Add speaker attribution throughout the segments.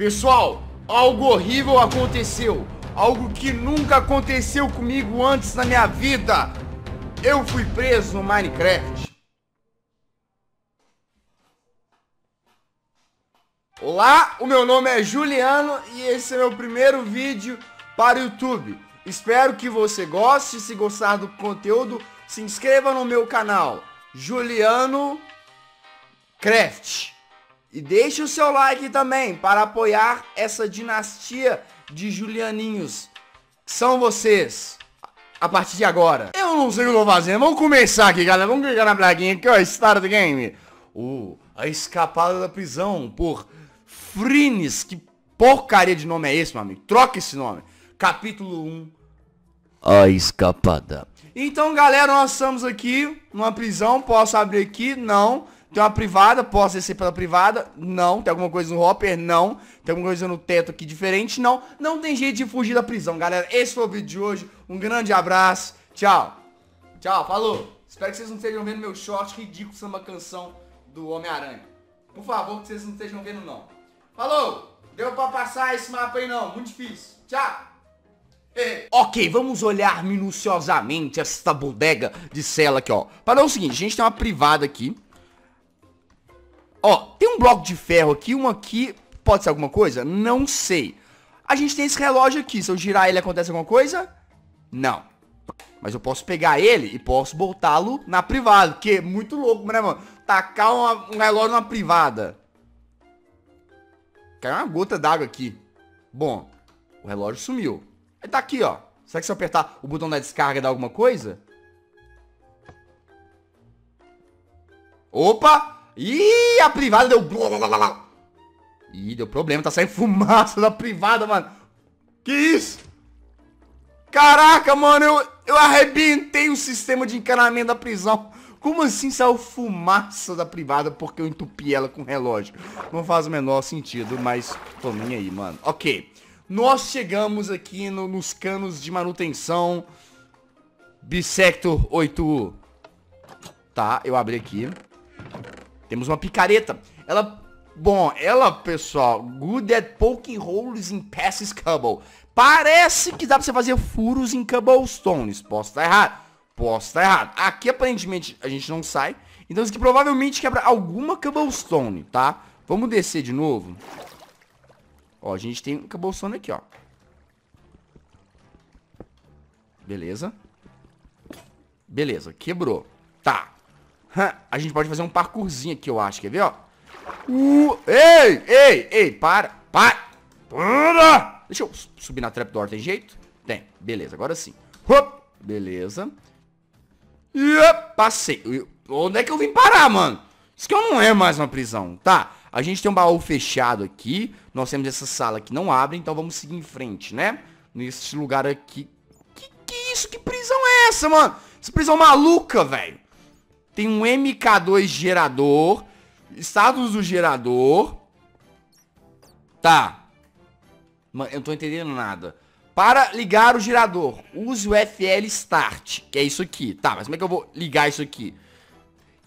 Speaker 1: Pessoal, algo horrível aconteceu. Algo que nunca aconteceu comigo antes na minha vida. Eu fui preso no Minecraft. Olá, o meu nome é Juliano e esse é meu primeiro vídeo para o YouTube. Espero que você goste. Se gostar do conteúdo, se inscreva no meu canal, Juliano Craft. E deixe o seu like também para apoiar essa dinastia de Julianinhos. São vocês. A partir de agora. Eu não sei o que eu vou fazer. Vamos começar aqui, galera. Vamos clicar na plaquinha aqui, ó. Start game. Uh, a escapada da prisão por Frines. Que porcaria de nome é esse, meu amigo? Troca esse nome. Capítulo 1. A escapada. Então, galera, nós estamos aqui numa prisão. Posso abrir aqui? Não. Tem uma privada, posso descer pela privada? Não. Tem alguma coisa no hopper? Não. Tem alguma coisa no teto aqui diferente? Não. Não tem jeito de fugir da prisão, galera. Esse foi o vídeo de hoje. Um grande abraço. Tchau. Tchau, falou. Espero que vocês não estejam vendo meu short ridículo samba canção do Homem-Aranha. Por favor, que vocês não estejam vendo não. Falou. Deu pra passar esse mapa aí não. Muito difícil. Tchau. Ok, vamos olhar minuciosamente esta bodega de cela aqui, ó. Para o seguinte, a gente tem uma privada aqui. Ó, tem um bloco de ferro aqui, um aqui. Pode ser alguma coisa? Não sei. A gente tem esse relógio aqui. Se eu girar ele, acontece alguma coisa? Não. Mas eu posso pegar ele e posso botá-lo na privada. Que é muito louco, né, mano? Tacar uma, um relógio na privada. Caiu uma gota d'água aqui. Bom, o relógio sumiu. Ele tá aqui, ó. Será que se eu apertar o botão da descarga dá alguma coisa? Opa! Ih, a privada deu... Ih, deu problema, tá saindo fumaça da privada, mano. Que isso? Caraca, mano, eu, eu arrebentei o sistema de encanamento da prisão. Como assim saiu fumaça da privada porque eu entupi ela com relógio? Não faz o menor sentido, mas tô nem aí, mano. Ok. Nós chegamos aqui no, nos canos de manutenção Bissector 8 Tá, eu abri aqui. Temos uma picareta. Ela, bom, ela, pessoal, good at poking holes in passes cobble. Parece que dá pra você fazer furos em cobblestones. Posso estar errado. Posso estar errado. Aqui, aparentemente, a gente não sai. Então, isso aqui provavelmente quebra alguma cobblestone, tá? Vamos descer de novo. Ó, a gente tem um cobblestone aqui, ó. Beleza. Beleza, quebrou. Tá. A gente pode fazer um parkourzinho aqui, eu acho. Quer ver, ó? Uh, ei, ei, ei, para, para. Para. Deixa eu subir na trapdoor, tem jeito? Tem, beleza, agora sim. Hop, beleza. Passei. Onde é que eu vim parar, mano? Isso aqui não é mais uma prisão, tá? A gente tem um baú fechado aqui. Nós temos essa sala que não abre, então vamos seguir em frente, né? Nesse lugar aqui. Que que isso? Que prisão é essa, mano? Essa prisão maluca, velho. Tem um MK2 gerador. Status do gerador. Tá. Eu não tô entendendo nada. Para ligar o gerador, use o FL Start, que é isso aqui. Tá, mas como é que eu vou ligar isso aqui?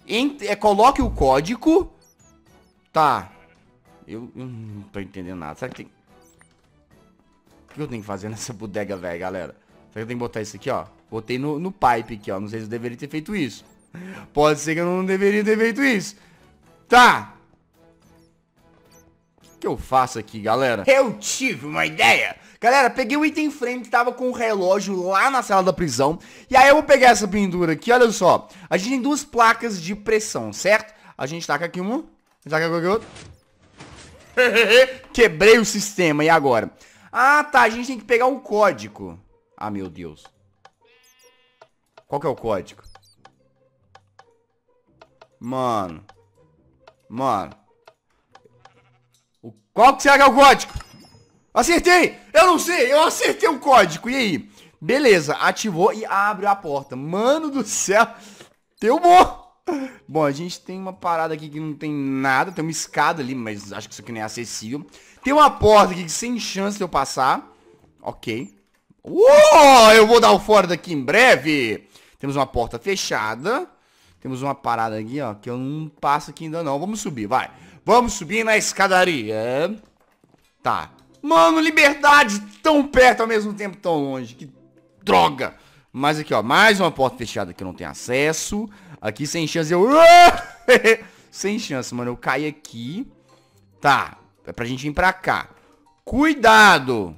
Speaker 1: Ent é, coloque o código. Tá. Eu, eu, não tô entendendo nada. Será que tem... O que eu tenho que fazer nessa bodega, velho, galera? Será que eu tenho que botar isso aqui, ó? Botei no, no pipe aqui, ó. Não sei se eu deveria ter feito isso. Pode ser que eu não deveria ter feito isso. Tá. O que, que eu faço aqui, galera? Eu tive uma ideia. Galera, peguei o item frame que tava com o relógio lá na sala da prisão. E aí eu vou pegar essa pendura aqui, olha só. A gente tem duas placas de pressão, certo? A gente taca aqui uma. Taca aqui outra. Quebrei o sistema, e agora? Ah, tá, a gente tem que pegar o código. Ah, meu Deus. Qual que é o código? Mano. Mano. O, qual que será que é o código? Acertei! Eu não sei, eu acertei o código. E aí? Beleza, ativou e abre a porta. Mano do céu. Deu bom. Bom, a gente tem uma parada aqui que não tem nada. Tem uma escada ali, mas acho que isso aqui não é acessível. Tem uma porta aqui que sem chance de eu passar. Ok. Uou, eu vou dar o fora daqui em breve. Temos uma porta fechada. Temos uma parada aqui, ó, que eu não passo aqui ainda não. Vamos subir, vai. Vamos subir na escadaria. Tá. Mano, liberdade tão perto ao mesmo tempo tão longe. Que droga. Mas aqui, ó, mais uma porta fechada que eu não tenho acesso. Aqui sem chance eu... sem chance, mano. Eu caí aqui. Tá. É pra gente vir pra cá. Cuidado.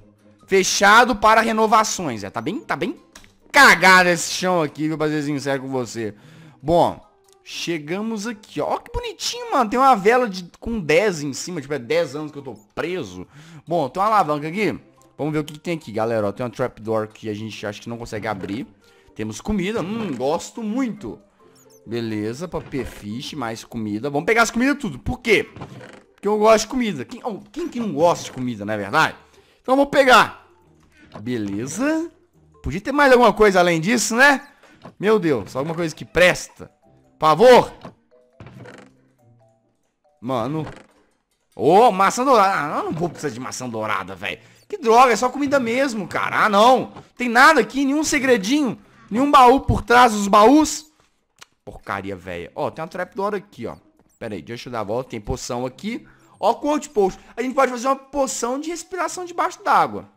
Speaker 1: Fechado para renovações. É, tá bem, tá bem cagado esse chão aqui, viu, ser sincero com você. Bom, chegamos aqui. Ó, que bonitinho, mano. Tem uma vela de, com 10 em cima. Tipo, é 10 anos que eu tô preso. Bom, tem uma alavanca aqui. Vamos ver o que, que tem aqui, galera. Ó, tem uma trapdoor que a gente acha que não consegue abrir. Temos comida. Hum, gosto muito. Beleza, papel fish, mais comida. Vamos pegar as comidas tudo. Por quê? Porque eu gosto de comida. Quem, oh, quem que não gosta de comida, não é verdade? Então vou pegar. Beleza. Podia ter mais alguma coisa além disso, né? Meu Deus, alguma coisa que presta. Por favor. Mano. Ô, oh, maçã dourada. Ah, não vou precisar de maçã dourada, velho. Que droga, é só comida mesmo, cara. Ah, não. Tem nada aqui, nenhum segredinho. Nenhum baú por trás dos baús. Porcaria, velho. Ó, tem uma trapdoor aqui, ó. Pera aí, deixa eu dar a volta. Tem poção aqui. Ó, quanto post. A gente pode fazer uma poção de respiração debaixo d'água.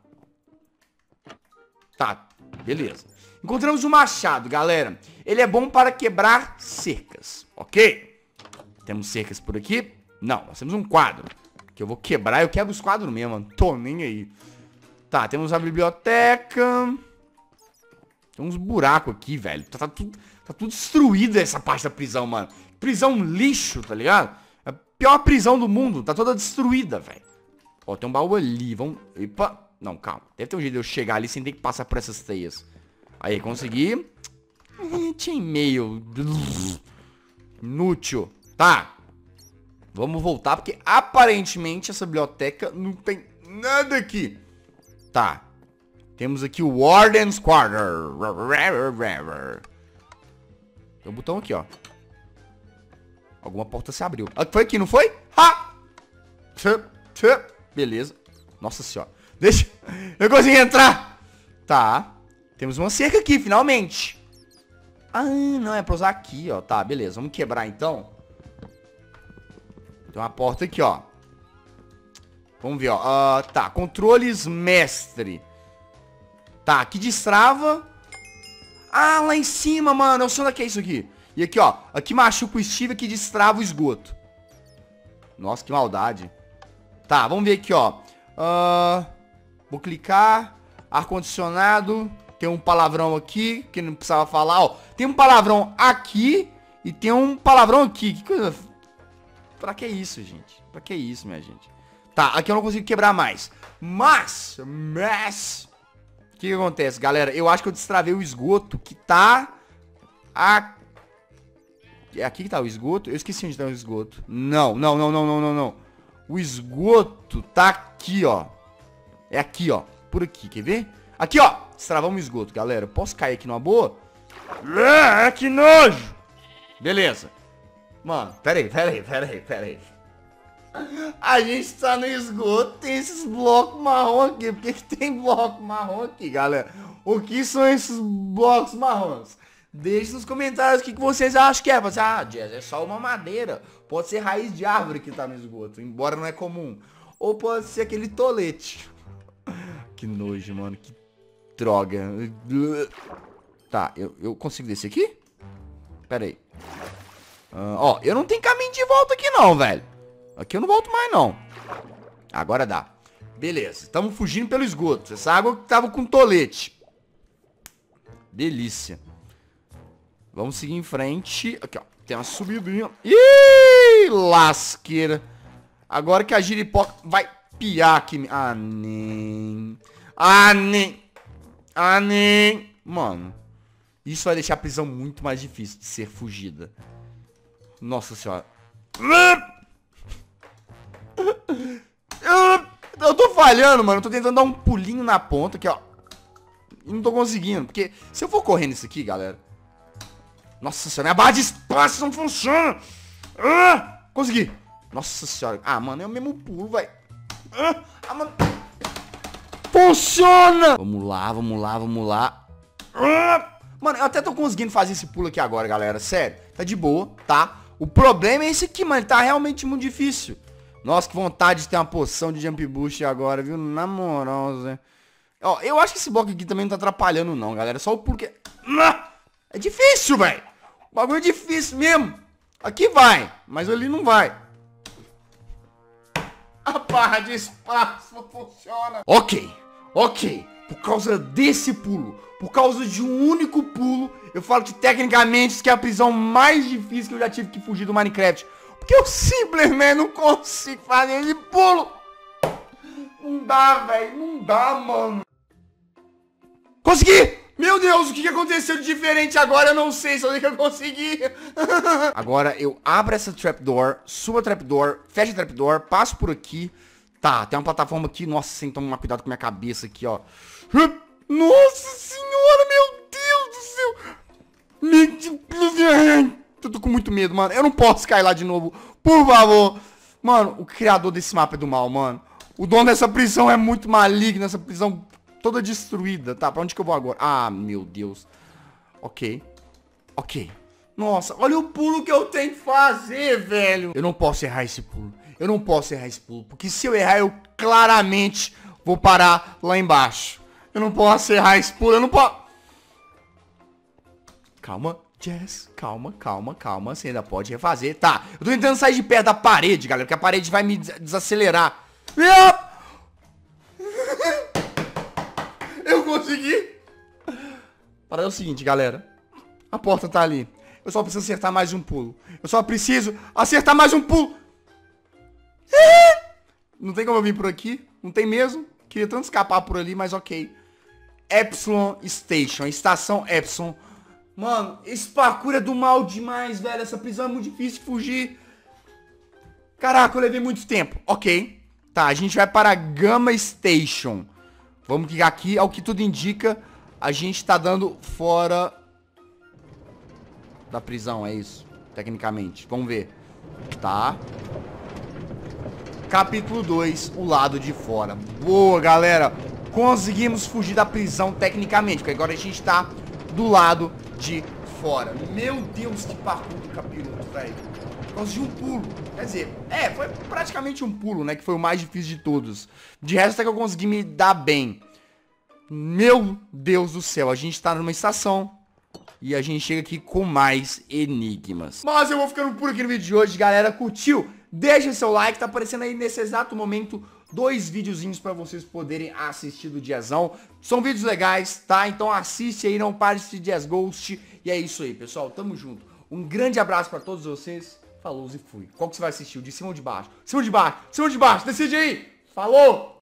Speaker 1: Tá, Beleza. Encontramos o machado, galera. Ele é bom para quebrar cercas, ok? Temos cercas por aqui? Não, nós temos um quadro. Que eu vou quebrar, eu quebro os quadros mesmo, mano. Tô nem aí. Tá, temos a biblioteca. Tem uns buracos aqui, velho. Tá, tá, tudo, tá tudo destruído essa parte da prisão, mano. Prisão lixo, tá ligado? É a pior prisão do mundo. Tá toda destruída, velho. Ó, tem um baú ali. Vamos... Epa. Não, calma. Deve ter um jeito de eu chegar ali sem ter que passar por essas teias. Aí, consegui. Tinha e-mail. Inútil. Tá. Vamos voltar, porque aparentemente essa biblioteca não tem nada aqui. Tá. Temos aqui o Warden's Quarter. Tem um botão aqui, ó. Alguma porta se abriu. Ah, foi aqui, não foi? Ha! Beleza. Nossa senhora. Deixa. Eu consegui entrar. Tá. Temos uma cerca aqui, finalmente. Ah, não, é pra usar aqui, ó. Tá, beleza. Vamos quebrar, então. Tem uma porta aqui, ó. Vamos ver, ó. Uh, tá, controles mestre. Tá, aqui destrava. Ah, lá em cima, mano. Eu sei onde é que é isso aqui. E aqui, ó. Aqui machuca o Steve, aqui destrava o esgoto. Nossa, que maldade. Tá, vamos ver aqui, ó. Uh... Vou clicar. Ar-condicionado. Tem um palavrão aqui que não precisava falar. Ó, tem um palavrão aqui e tem um palavrão aqui. Que coisa... Pra que isso, gente? Pra que isso, minha gente? Tá, aqui eu não consigo quebrar mais. Mas, mas... O que, que acontece, galera? Eu acho que eu destravei o esgoto que tá... A... É aqui que tá o esgoto? Eu esqueci onde tá o esgoto. Não, não, não, não, não, não, não. O esgoto tá aqui, ó. É aqui, ó. Por aqui, quer ver? Aqui, ó. Destravamos esgoto, galera. Posso cair aqui numa boa? É, que nojo! Beleza. Mano, pera aí, pera aí, pera aí, pera aí. A gente tá no esgoto, tem esses blocos marrom aqui. Por que, que tem bloco marrom aqui, galera? O que são esses blocos marrons? Deixe nos comentários o que, que vocês acham que é. Você, ah, Jazz, é só uma madeira. Pode ser raiz de árvore que tá no esgoto, embora não é comum. Ou pode ser aquele tolete. Que nojo, mano. Que droga. Tá, eu, eu consigo descer aqui? Pera aí. Uh, ó, eu não tenho caminho de volta aqui não, velho. Aqui eu não volto mais, não. Agora dá. Beleza, estamos fugindo pelo esgoto. Essa água que tava com tolete. Delícia. Vamos seguir em frente. Aqui, ó. Tem uma subidinha. Ih, lasqueira. Agora que a giripoca vai piar aqui. Ah, nem. Ah, nem. Ah, nem. Mano. Isso vai deixar a prisão muito mais difícil de ser fugida. Nossa senhora. Eu tô falhando, mano. Eu tô tentando dar um pulinho na ponta aqui, ó. E não tô conseguindo. Porque se eu for correndo isso aqui, galera. Nossa senhora, minha barra de espaço não funciona. Ah, consegui. Nossa senhora. Ah, mano, é o mesmo pulo, vai. Ah, mano. Funciona! Lá, vamos lá, vamos lá. Mano, eu até tô conseguindo fazer esse pulo aqui agora, galera. Sério, tá de boa, tá? O problema é esse aqui, mano. Tá realmente muito difícil. Nossa, que vontade de ter uma poção de Jump Boost agora, viu? Na moral, Zé. Ó, eu acho que esse bloco aqui também não tá atrapalhando não, galera. Só o porque... É difícil, velho. O bagulho é difícil mesmo. Aqui vai, mas ali não vai. A barra de espaço funciona. Ok, ok. Por causa desse pulo, por causa de um único pulo, eu falo que tecnicamente isso que é a prisão mais difícil que eu já tive que fugir do Minecraft. Porque eu simplesmente não consigo fazer esse pulo. Não dá, velho. Não dá, mano. Consegui! Meu Deus, o que aconteceu de diferente agora? Eu não sei, só sei que eu consegui. agora eu abro essa trapdoor, subo a trapdoor, fecho a trapdoor, passo por aqui. Tá, tem uma plataforma aqui. Nossa, sem tomar cuidado com minha cabeça aqui, ó. Nossa senhora, meu Deus do céu. Eu tô com muito medo, mano. Eu não posso cair lá de novo. Por favor. Mano, o criador desse mapa é do mal, mano. O dono dessa prisão é muito maligno. Essa prisão toda destruída. Tá, pra onde que eu vou agora? Ah, meu Deus. Ok. Ok. Nossa, olha o pulo que eu tenho que fazer, velho. Eu não posso errar esse pulo. Eu não posso errar esse pulo. Porque se eu errar, eu claramente vou parar lá embaixo. Eu não posso errar esse pulo. Eu não posso... Calma, Jess. Calma, calma, calma. Você ainda pode refazer. Tá, eu tô tentando sair de perto da parede, galera. Porque a parede vai me desacelerar. Eu consegui. Para é o seguinte, galera. A porta tá ali. Eu só preciso acertar mais um pulo. Eu só preciso acertar mais um pulo. Não tem como eu vir por aqui. Não tem mesmo. Queria tanto escapar por ali, mas ok. Epsilon Station. Estação Epsilon. Mano, esse parkour é do mal demais, velho. Essa prisão é muito difícil de fugir. Caraca, eu levei muito tempo. Ok. Tá, a gente vai para Gamma Station. Vamos clicar aqui. Ao que tudo indica, a gente tá dando fora da prisão, é isso. Tecnicamente. Vamos ver. Tá. Capítulo 2, o lado de fora. Boa, galera. Conseguimos fugir da prisão tecnicamente, porque agora a gente tá do lado de fora. Meu Deus, que parkour do capiroto, velho. Consegui um pulo. Quer dizer, é, foi praticamente um pulo, né? Que foi o mais difícil de todos. De resto, até que eu consegui me dar bem. Meu Deus do céu, a gente tá numa estação. E a gente chega aqui com mais enigmas. Mas eu vou ficando por aqui no vídeo de hoje, galera. Curtiu? Deixa seu like, tá aparecendo aí nesse exato momento dois videozinhos para vocês poderem assistir do Diazão. São vídeos legais, tá? Então assiste aí, não pare de Diaz Ghost. E é isso aí, pessoal. Tamo junto. Um grande abraço para todos vocês. Falou e fui. Qual que você vai assistir? O de cima ou de baixo? Cima ou de baixo? Cima ou de baixo? Decide aí. Falou!